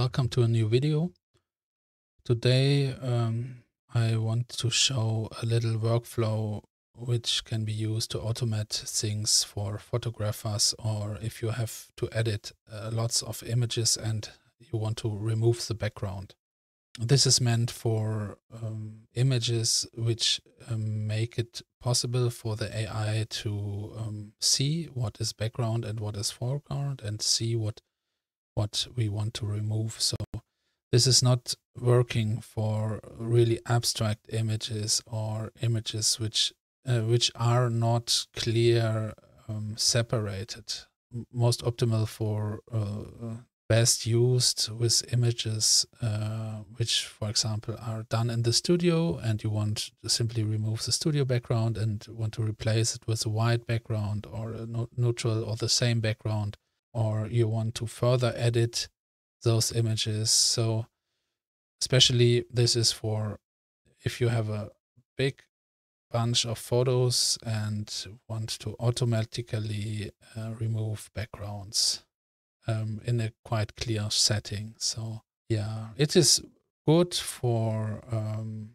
welcome to a new video. Today um, I want to show a little workflow which can be used to automate things for photographers or if you have to edit uh, lots of images and you want to remove the background. This is meant for um, images which um, make it possible for the AI to um, see what is background and what is foreground and see what what we want to remove. So this is not working for really abstract images or images which uh, which are not clear um, separated. Most optimal for uh, best used with images uh, which, for example, are done in the studio and you want to simply remove the studio background and want to replace it with a white background or a neutral or the same background, or you want to further edit those images. So, especially this is for if you have a big bunch of photos and want to automatically uh, remove backgrounds um, in a quite clear setting. So yeah, it is good for, um,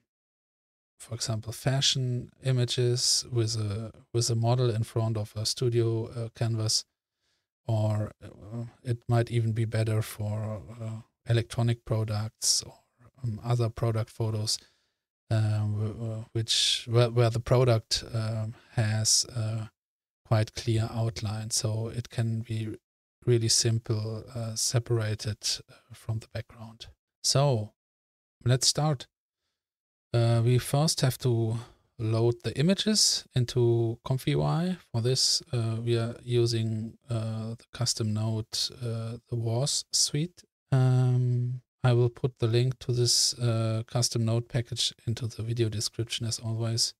for example, fashion images with a with a model in front of a studio uh, canvas, or uh, it might even be better for uh, electronic products or um, other product photos. Um, which where, where the product um, has quite clear outline, so it can be really simple, uh, separated uh, from the background. So let's start. Uh, we first have to load the images into ComfyUI. For this, uh, we are using uh, the custom node, uh, the WAS suite. Um, I will put the link to this custom node package into the video description as always,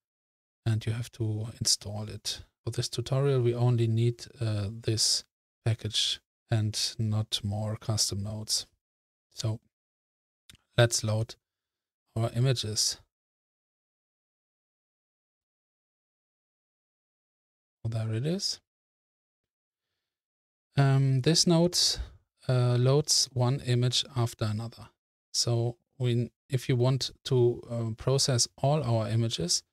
and you have to install it. For this tutorial, we only need this package and not more custom nodes. So let's load our images. There it is. Um, this node uh, loads one image after another. So we, if you want to uh, process all our images,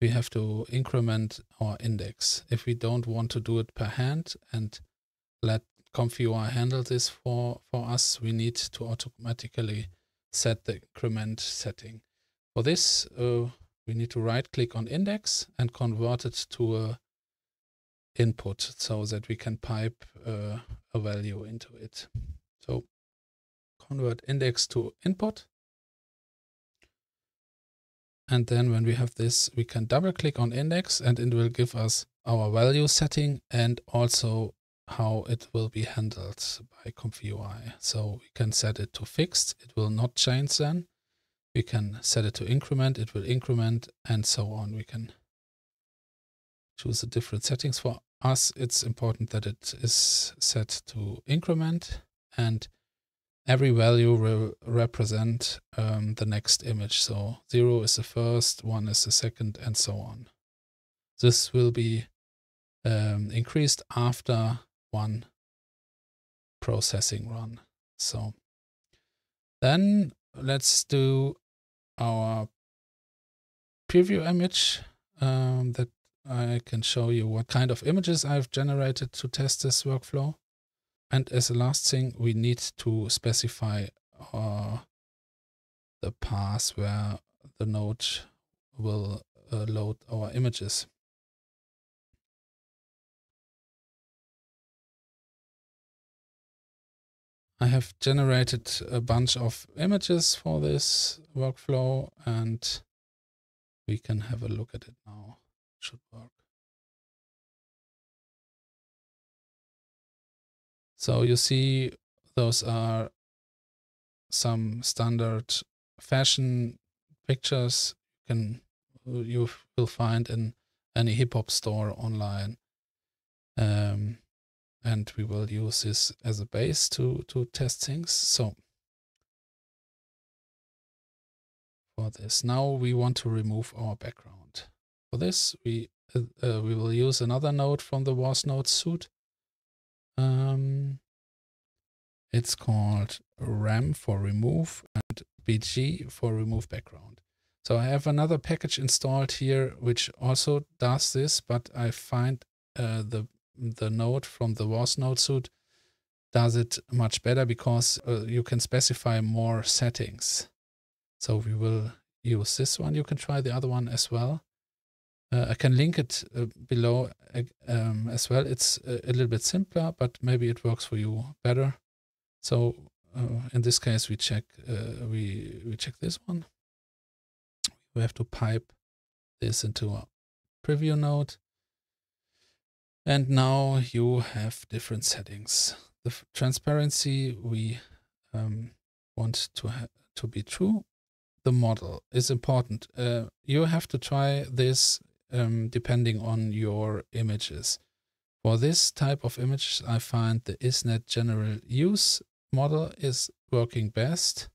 we have to increment our index. If we don't want to do it per hand and let ComfyUI handle this for, for us, we need to automatically set the increment setting. For this, uh, we need to right click on index and convert it to a input so that we can pipe uh, a value into it. So convert index to input. And then when we have this, we can double click on index and it will give us our value setting and also how it will be handled by ComfyUI. So we can set it to fixed, it will not change then. We can set it to increment, it will increment, and so on. We can choose the different settings. For us, it's important that it is set to increment, and every value will represent um, the next image. So zero is the first, one is the second, and so on. This will be um, increased after one processing run. So then let's do our preview image um, that I can show you what kind of images I've generated to test this workflow. And as a last thing, we need to specify uh, the path where the node will uh, load our images. I have generated a bunch of images for this workflow and we can have a look at it now. Should work. So you see those are some standard fashion pictures you can you will find in any hip hop store online. Um, and we will use this as a base to, to test things. So for this, now we want to remove our background. For this, we uh, uh, we will use another node from the was node suite. Um, It's called rem for remove and bg for remove background. So I have another package installed here which also does this, but I find uh, the the node from the WAS node suite does it much better because uh, you can specify more settings. So we will use this one. You can try the other one as well. Uh, I can link it uh, below uh, um, as well. It's a, a, little bit simpler, but maybe it works for you better. So uh, in this case, we check uh, we we check this one. We have to pipe this into a preview node. And now you have different settings. The transparency we um, want to to be true. The model is important. Uh, you have to try this um, depending on your images. For this type of image, I find the ISNet general use model is working best.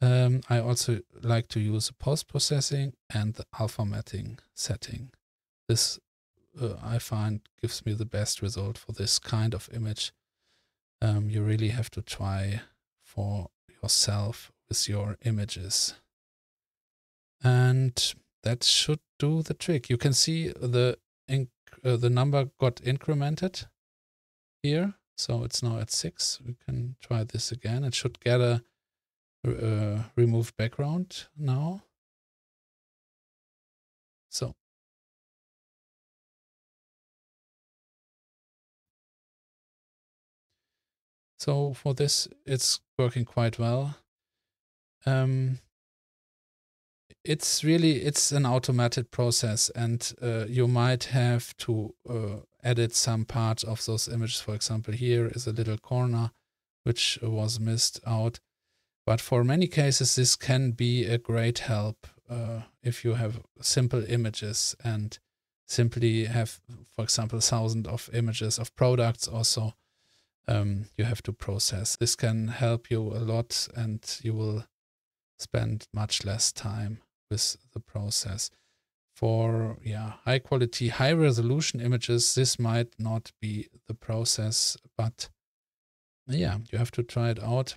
Um, I also like to use post-processing and the alpha matting setting. This uh, I find gives me the best result for this kind of image. Um, you really have to try for yourself with your images. And that should do the trick. You can see the uh, the number got incremented here. So it's now at six. We can try this again. It should get a uh, remove background now. So. So for this, it's working quite well. Um, it's really it's an automated process and uh, you might have to uh, edit some parts of those images. For example here is a little corner which was missed out. But for many cases this can be a great help uh, if you have simple images and simply have for example thousands of images of products also um, you have to process. This can help you a lot and you will spend much less time with the process. For yeah, high quality, high resolution images, this might not be the process, but yeah, you have to try it out.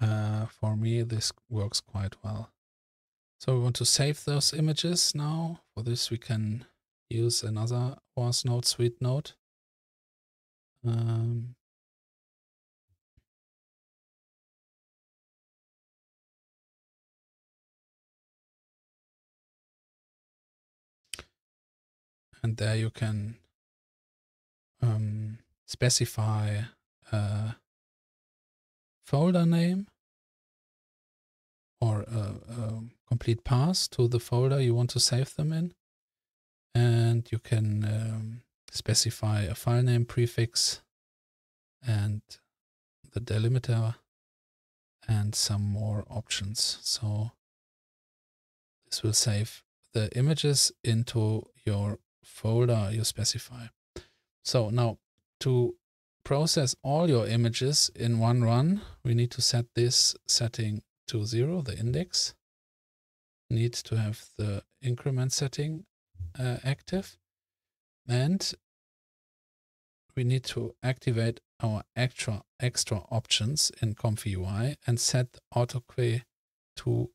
Uh, for me, this works quite well. So we want to save those images now. For this, we can use another WAS node suite node. Um, and there you can um, specify a folder name or a, a, complete path to the folder you want to save them in. And you can um, specify a file name prefix and the delimiter and some more options. So this will save the images into your folder you specify. So now to process all your images in one run, we need to set this setting to zero, the index. Need to have the increment setting uh, active. And we need to activate our extra extra options in Comfy UI and set autoqueue to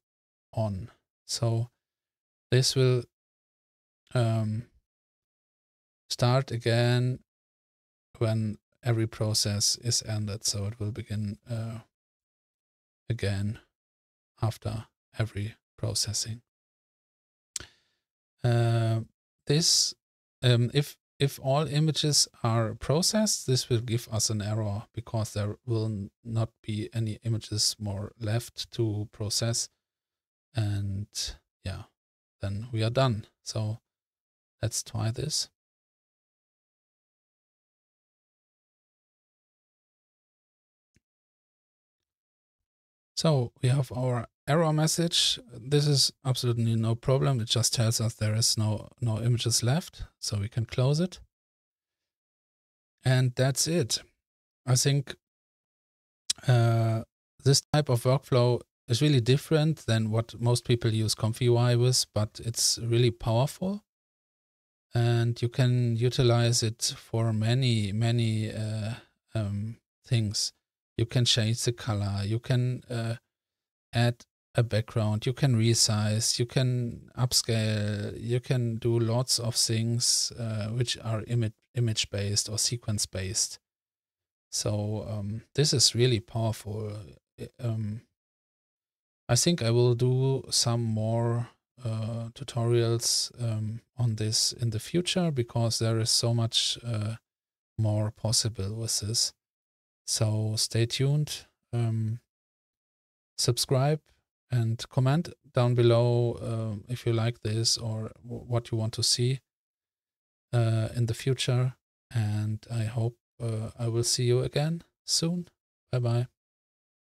on. So this will um, start again when every process is ended. So it will begin uh, again after every processing. Uh, this, um, if if all images are processed, this will give us an error because there will not be any images more left to process. And yeah, then we are done. So let's try this. So we have our error message. This is absolutely no problem. It just tells us there is no, no images left. So we can close it. And that's it. I think uh, this type of workflow is really different than what most people use Comfy UI with, but it's really powerful. And you can utilize it for many, many uh, um, things. You can change the color. You can uh, add a background. You can resize. You can upscale. You can do lots of things uh, which are image image based or sequence based. So um, this is really powerful. Um, I think I will do some more uh, tutorials um, on this in the future because there is so much uh, more possible with this. So stay tuned, um, subscribe and comment down below uh, if you like this or what you want to see uh, in the future. And I hope uh, I will see you again soon. Bye bye.